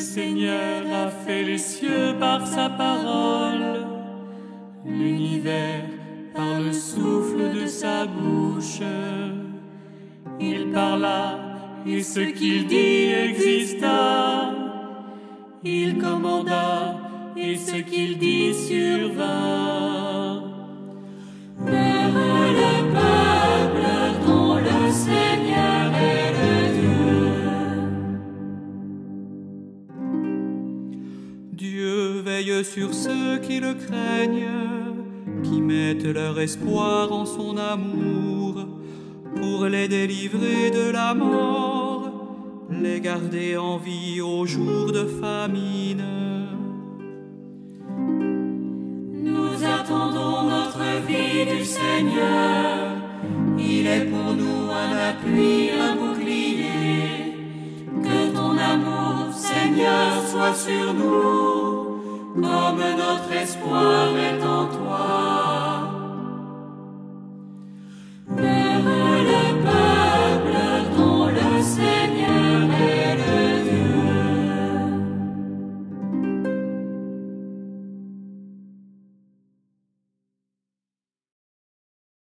Seigneur a fait les cieux par sa parole, l'univers par le souffle de sa bouche. Il parla et ce qu'il dit exista. Il commanda et ce qu'il dit survint. Dieu. Veille sur ceux qui le craignent, qui mettent leur espoir en son amour, pour les délivrer de la mort, les garder en vie au jour de famine. Nous attendons notre vie du Seigneur. Sur nous, comme notre espoir est en toi.